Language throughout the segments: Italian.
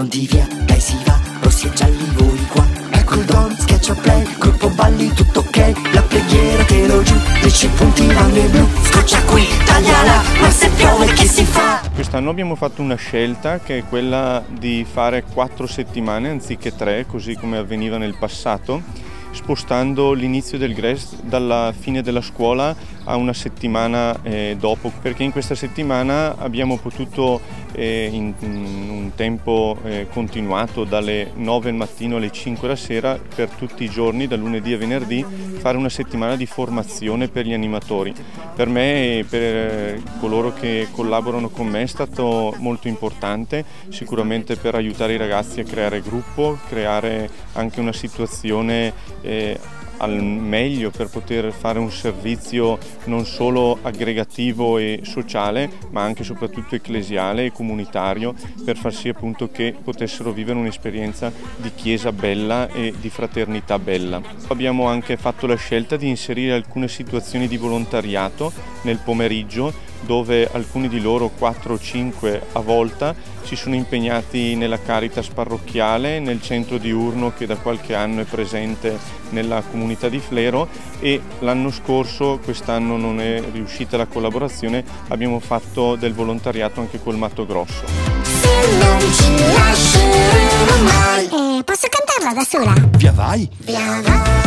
pronti via, dai si va, rossi e gialli voi qua. Ecco il don, schiaccia play, gruppo balli, tutto ok. La preghiera te lo giù, dieci punti vanno in blu. Scoccia qui, tagliala, ma se piove che si fa? Quest'anno abbiamo fatto una scelta che è quella di fare quattro settimane anziché tre, così come avveniva nel passato spostando l'inizio del GRES dalla fine della scuola a una settimana eh, dopo, perché in questa settimana abbiamo potuto eh, in, in, un tempo eh, continuato dalle 9 al mattino alle 5 la sera per tutti i giorni, da lunedì a venerdì, fare una settimana di formazione per gli animatori. Per me e per coloro che collaborano con me è stato molto importante, sicuramente per aiutare i ragazzi a creare gruppo, creare anche una situazione eh, al meglio per poter fare un servizio non solo aggregativo e sociale ma anche e soprattutto ecclesiale e comunitario per far sì appunto che potessero vivere un'esperienza di chiesa bella e di fraternità bella. Abbiamo anche fatto la scelta di inserire alcune situazioni di volontariato nel pomeriggio dove alcuni di loro, 4 o 5 a volta, si sono impegnati nella Caritas parrocchiale, nel centro diurno che da qualche anno è presente nella comunità di Flero e l'anno scorso, quest'anno non è riuscita la collaborazione, abbiamo fatto del volontariato anche col Matto Grosso. Se non ci lasceremo mai eh, Posso cantarla da sola? Via vai! Via vai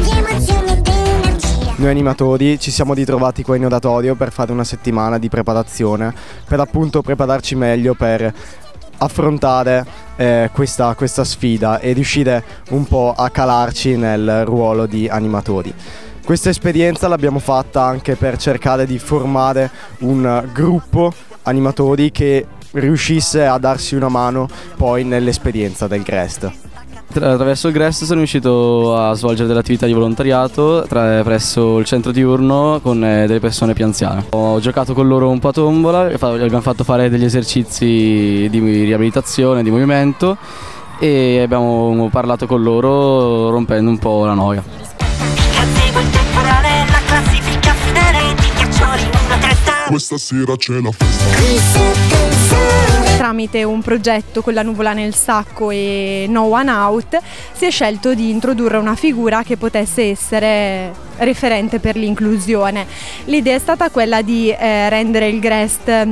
di emozioni ed energia Noi animatori ci siamo ritrovati qua in oratorio per fare una settimana di preparazione, per appunto prepararci meglio per affrontare eh, questa, questa sfida e riuscire un po' a calarci nel ruolo di animatori. Questa esperienza l'abbiamo fatta anche per cercare di formare un gruppo animatori che riuscisse a darsi una mano poi nell'esperienza del Grest. Tra- Attraverso il GREST sono riuscito a svolgere delle attività di volontariato tra- presso il centro diurno con eh, delle persone più anziane. Ho giocato con loro un po' a tombola, fa- gli abbiamo fatto fare degli esercizi di riabilitazione, di movimento e abbiamo parlato con loro rompendo un po' la noia. Questa sera c'è la festa. Tramite un progetto con la nuvola nel sacco e No One Out si è scelto di introdurre una figura che potesse essere referente per l'inclusione. L'idea è stata quella di eh, rendere il Grest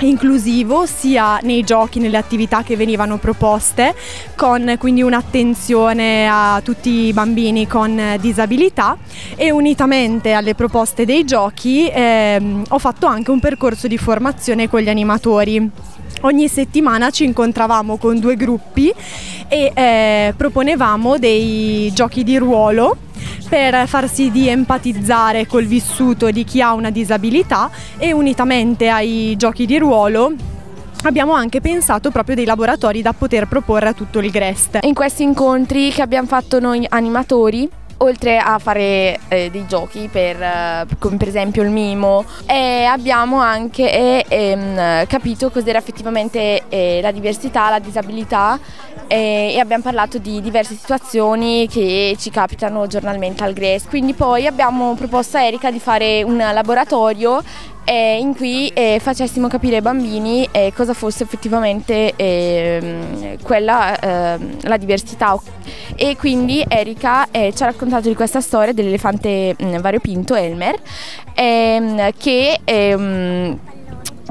inclusivo sia nei giochi, nelle attività che venivano proposte, con quindi un'attenzione a tutti i bambini con eh, disabilità e unitamente alle proposte dei giochi ehm, ho fatto anche un percorso di formazione con gli animatori. Ogni settimana ci incontravamo con due gruppi e eh, proponevamo dei giochi di ruolo per far sì di empatizzare col vissuto di chi ha una disabilità e unitamente ai giochi di ruolo abbiamo anche pensato proprio dei laboratori da poter proporre a tutto il Grest. In questi incontri che abbiamo fatto noi animatori, oltre a fare eh, dei giochi per, eh, come per esempio il mimo, eh, abbiamo anche eh, ehm, capito cos'era effettivamente eh, la diversità, la disabilità e abbiamo parlato di diverse situazioni che ci capitano giornalmente al GRES. Quindi poi abbiamo proposto a Erika di fare un laboratorio eh, in cui eh, facessimo capire ai bambini eh, cosa fosse effettivamente ehm, quella, ehm, la diversità. E quindi Erika eh, ci ha raccontato di questa storia dell'elefante mh, variopinto Elmer, ehm, che ehm,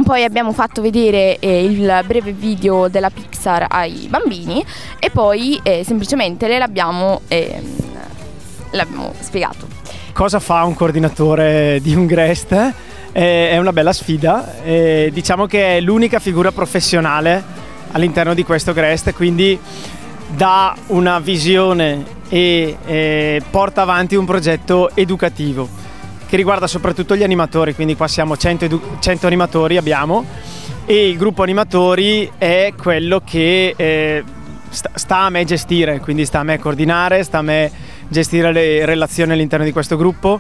poi abbiamo fatto vedere eh, il breve video della Pixar ai bambini e poi eh, semplicemente l'abbiamo, ehm, l'abbiamo spiegato. cosa fa un coordinatore di un Grest? Eh, è una bella sfida. Eh, diciamo che è l'unica figura professionale all'interno di questo Grest, quindi dà una visione e eh, porta avanti un progetto educativo che riguarda soprattutto gli animatori, quindi qua siamo 100, edu- 100 animatori abbiamo e il gruppo animatori è quello che eh, sta, a me gestire, quindi sta a me coordinare, sta a me gestire le relazioni all'interno di questo gruppo,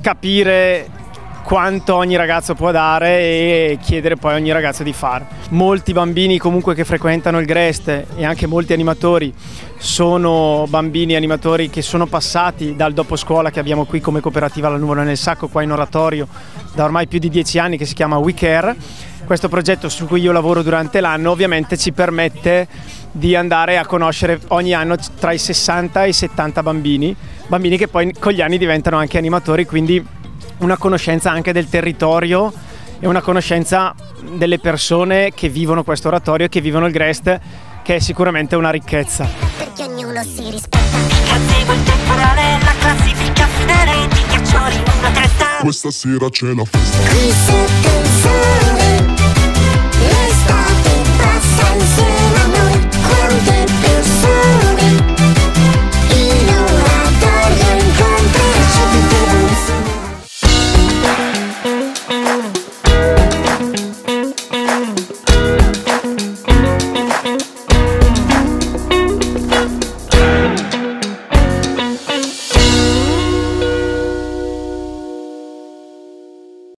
capire quanto ogni ragazzo può dare e chiedere poi a ogni ragazzo di fare. Molti bambini comunque che frequentano il Grest e anche molti animatori sono bambini animatori che sono passati dal dopo scuola che abbiamo qui come cooperativa La Nuvola nel Sacco qua in oratorio da ormai più di dieci anni che si chiama We Care questo progetto su cui io lavoro durante l'anno ovviamente ci permette di andare a conoscere ogni anno tra i 60 e i 70 bambini, bambini che poi con gli anni diventano anche animatori, quindi una conoscenza anche del territorio e una conoscenza delle persone che vivono questo oratorio e che vivono il Grest, che è sicuramente una ricchezza. Perché ognuno si rispetta. Segue il temporale, la classifica. Finale Di ghiaccioli, una testa Questa sera c'è la festa. Qui il